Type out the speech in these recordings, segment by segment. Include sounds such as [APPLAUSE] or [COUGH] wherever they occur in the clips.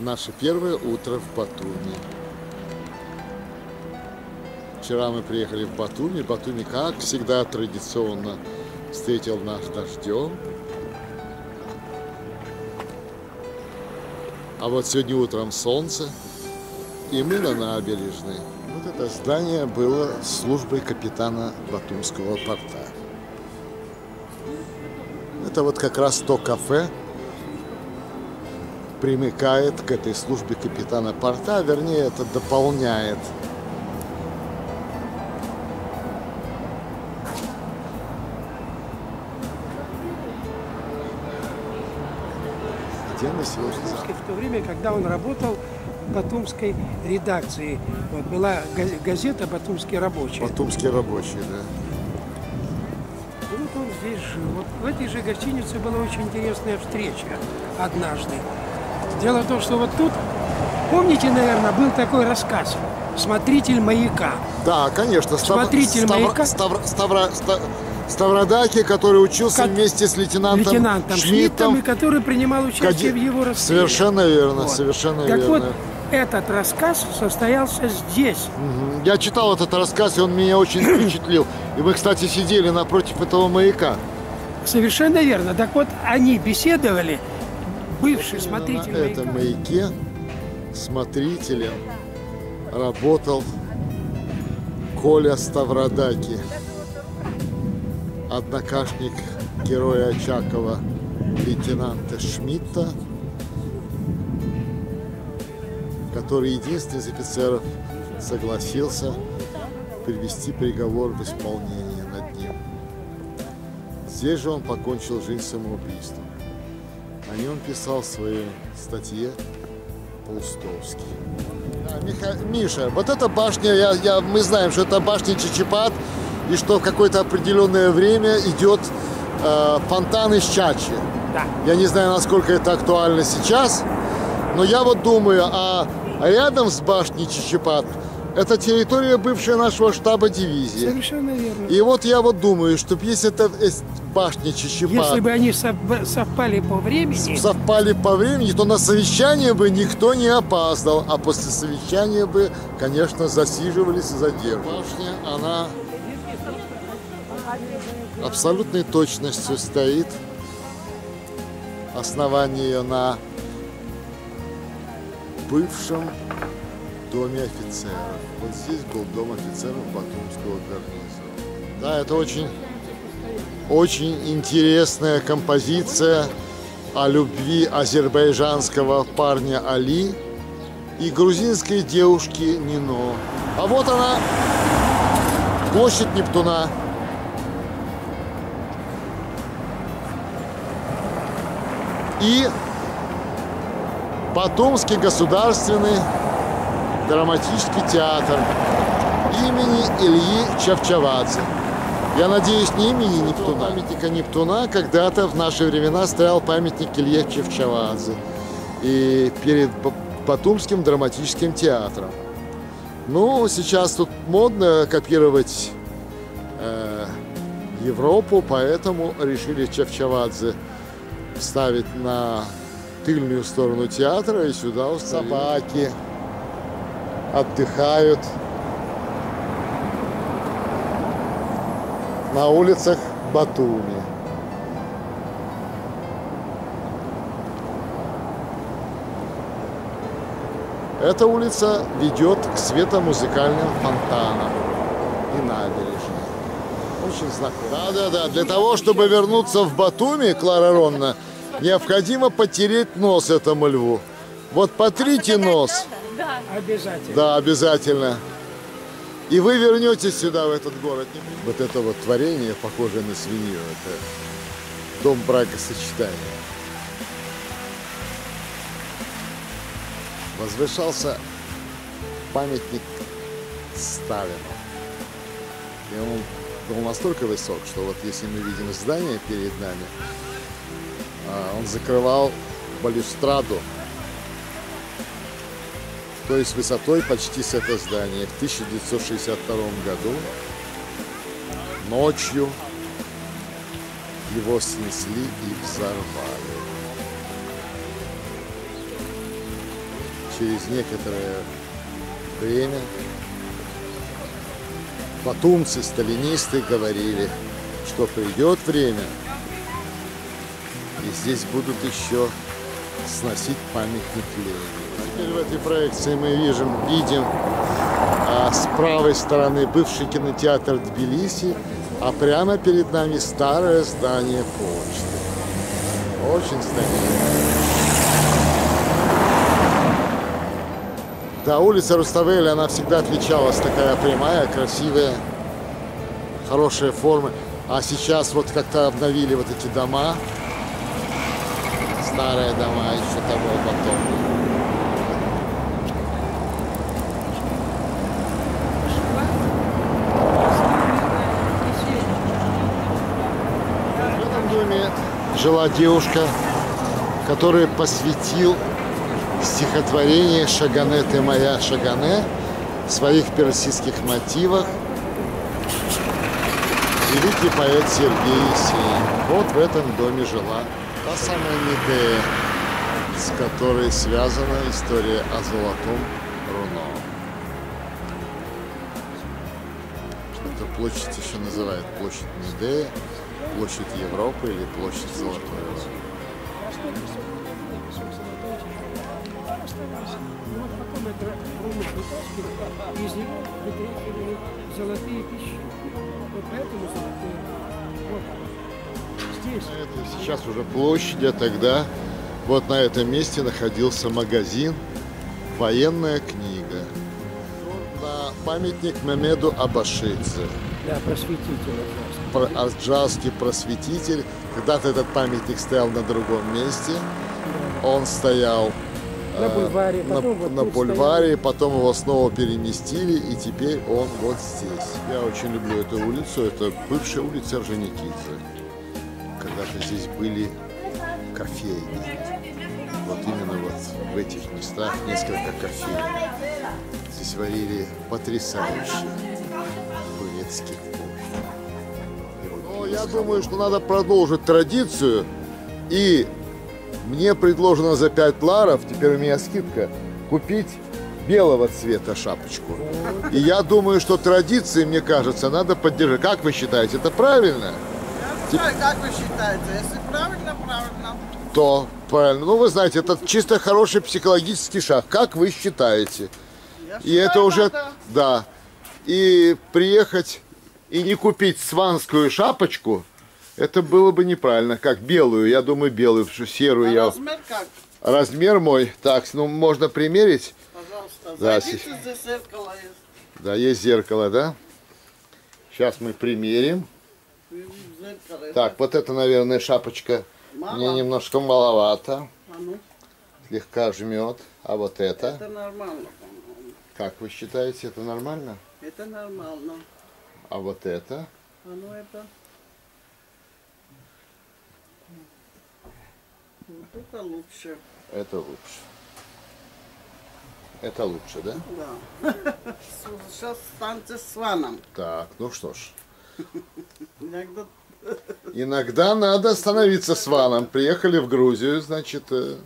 Наше первое утро в Батуми. Вчера мы приехали в Батуми. Батуми, как всегда, традиционно встретил нас дождем. А вот сегодня утром солнце, и мы на набережной. Вот это здание было службой капитана Батумского порта. Это вот как раз то кафе, примыкает к этой службе капитана порта, вернее, это дополняет. Где мы сегодня? В то время, когда он работал в Батумской редакции, вот, была газета «Батумский рабочий». Батумский рабочий, да. И вот он здесь жил. Вот в этой же гостинице была очень интересная встреча однажды. Дело в том, что вот тут, помните, наверное, был такой рассказ «Смотритель маяка». Да, конечно. Смотритель Ставр... маяка. Ставр... Ставр... Ставр... Ставродаки, который учился Как... вместе с лейтенантом, лейтенантом Шмидтом, Шмидтом, и который принимал участие Кади... в его расстреле. Совершенно верно, Вот. совершенно так верно. вот, этот рассказ состоялся здесь. Мгм. Я читал этот рассказ, и он меня очень впечатлил. И мы, кстати, сидели напротив этого маяка. Совершенно верно. Так вот, они беседовали, бывший смотритель на этом маяке смотрителем работал Коля Ставродаки, однокашник героя Очакова, лейтенанта Шмидта, который единственный из офицеров согласился привести приговор в исполнение над ним. Здесь же он покончил жизнь самоубийством. О нем писал в своей статье Паустовский. Да, Миха- Миша, вот эта башня, я, я- мы знаем, что это башня Чичипат, и что в какое-то определенное время идет э, фонтан из Чачи. Да. Я не знаю, насколько это актуально сейчас, но я вот думаю, а рядом с башней Чичипат это территория бывшая нашего штаба дивизии. Совершенно верно. И вот я вот думаю, что если это башня Чичипат Если бы они сов- совпали по времени, совпали по времени, то на совещание бы никто не опаздал, а после совещания бы, конечно, засиживались и задерживались. Башня, она абсолютной точностью стоит. Основание на бывшем доме офицеров. Вот здесь был дом офицеров Батумского гарнизона. Да, это очень очень интересная композиция о любви азербайджанского парня Али и грузинской девушки Нино. А вот она, площадь Нептуна. И Батумский государственный драматический театр имени Ильи Чавчавадзе. Я надеюсь, не имени Нептуна. Памятника Нептуна когда-то в наши времена стоял памятник Илье Чевчавадзе. И перед Батумским драматическим театром. Ну, сейчас тут модно копировать э, Европу, поэтому решили Чевчавадзе ставить на тыльную сторону театра и сюда установили. собаки отдыхают на улицах Батуми. Эта улица ведет к светомузыкальным фонтанам и набережной. Очень знакомо. Да-да-да, для того, чтобы вернуться в Батуми, Клара Ронна, необходимо потереть нос этому льву. Вот потрите нос. Обязательно. Да, обязательно. И вы вернетесь сюда, в этот город. Вот это вот творение, похожее на свинью, это дом бракосочетания. Возвышался памятник Сталину. И он был настолько высок, что вот если мы видим здание перед нами, а, он закрывал балюстраду то есть высотой почти с это здание. В 1962 году ночью его снесли и взорвали. через некоторое время батумцы, сталинисты говорили, что придет время, и здесь будут еще сносить памятник Ленину. Теперь в этой проекции мы видим, видим а, с правой стороны бывший кинотеатр Тбилиси, а прямо перед нами старое здание почты. Очень старинное. Да, улица Руставели, она всегда отличалась такая прямая, красивая, хорошая формы. А сейчас вот как-то обновили вот эти дома, старые дома еще того потом. В этом доме жила девушка, которую посвятил стихотворение «Шагане ты моя, Шагане» в своих персидских мотивах великий поэт Сергей Есенин. Вот в этом доме жила та самая Медея, с которой связана история о золотом руно. Эта площадь еще называют площадь Медея, площадь Европы или площадь Золотой вытаскивали, из него вытряхивали золотые пищи. Вот поэтому золотые. Вот. Здесь. Это сейчас уже площадь, а тогда вот на этом месте находился магазин «Военная книга». На памятник Мемеду Абашидзе. Да, просветитель. Про- просветитель. Когда-то этот памятник стоял на другом месте. Он стоял На э, бульваре, на, потом вот на бульваре, потом его снова переместили, и теперь он вот здесь. Я очень люблю эту улицу, это бывшая улица Орджоникидзе. Когда-то здесь были кофейни. Вот именно вот в этих местах несколько кофейн. Здесь варили потрясающий турецкий кофе. Но я думаю, что надо продолжить традицию и мне предложено за 5 ларов, теперь у меня скидка, купить белого цвета шапочку. И я думаю, что традиции, мне кажется, надо поддержать. Как вы считаете, это правильно? Знаю, как вы считаете? Если правильно, правильно. То правильно. Ну, вы знаете, это чисто хороший психологический шаг. Как вы считаете? Я И это уже, надо. да, и приехать и не купить сванскую шапочку, это было бы неправильно. Как белую, я думаю, белую, потому что серую А я... размер как? Размер мой, так, ну, можно примерить. Пожалуйста, Да, здесь зеркало есть. Да, есть зеркало, да? Сейчас мы примерим. Есть. Так, вот это, наверное, шапочка Мало? мне немножко маловато. А ну, Слегка жмет. А вот это, это нормально, по-моему. как вы считаете, это нормально? Это нормально. А вот это? А ну это... Вот это лучше. Это лучше. Это лучше, да? Да. [LAUGHS] Сейчас станьте с ваном. Так, ну что ж. Иногда Иногда надо становиться сваном. Приехали в Грузию, значит, э,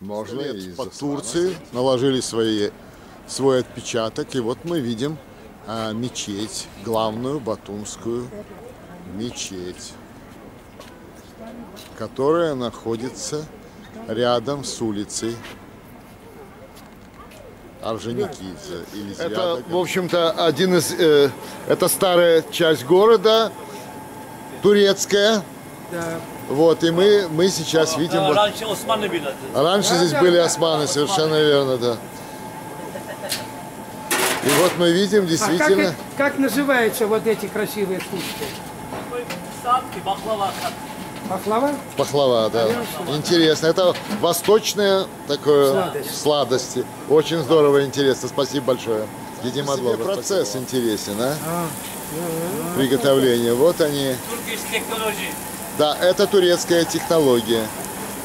можно и под Турции наложили свои, свой отпечаток. И вот мы видим а, мечеть, главную батумскую мечеть, которая находится рядом с улицей Орджоникидзе. Это, в общем-то, один из... э, это старая часть города, турецкая. Да. Вот, и мы, мы сейчас видим... вот- Раньше Османlı bile. Раньше здесь были османы, совершенно верно, да. И вот мы видим А как, действительно... как называются вот эти красивые кушки? Kat. Пахлава? Пахлава, да. Интересно. Это восточное такое Сладость. сладости. Очень здорово, интересно. Спасибо большое. Едим процесс интересен, а? Приготовление. Вот они. Да, это турецкая технология.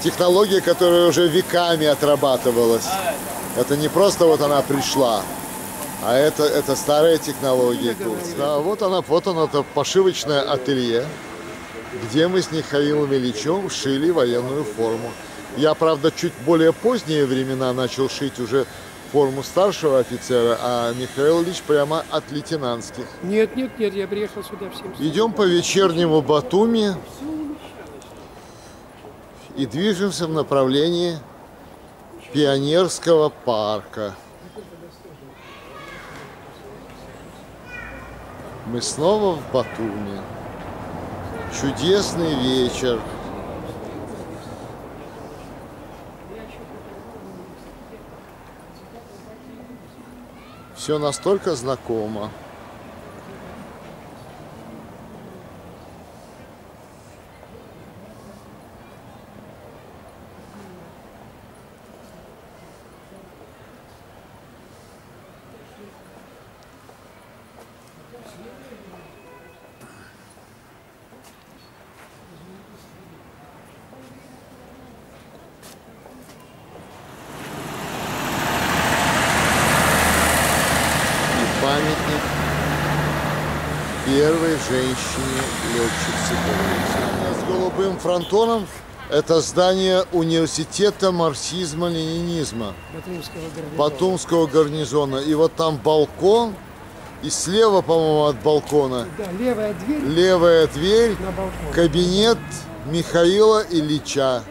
Технология, которая уже веками отрабатывалась. Это не просто вот она пришла, а это, это старая технология Турции. Да, вот она, вот оно, это пошивочное ателье, где мы с Михаилом Ильичем шили военную форму. Я, правда, чуть более поздние времена начал шить уже форму старшего офицера, а Михаил Ильич прямо от лейтенантских. Нет, нет, нет, я приехал сюда всем. Идем по вечернему Батуми и движемся в направлении Пионерского парка. Мы снова в Батуми. Чудесный вечер. Все настолько знакомо. и памятник первой женщине летчице Здание с голубым фронтоном это здание университета марксизма-ленинизма Батумского гарнизона. Батумского гарнизона. И вот там балкон, и слева, по-моему, от балкона Да, левая дверь левая дверь, на балкон. кабинет Михаила Ильича.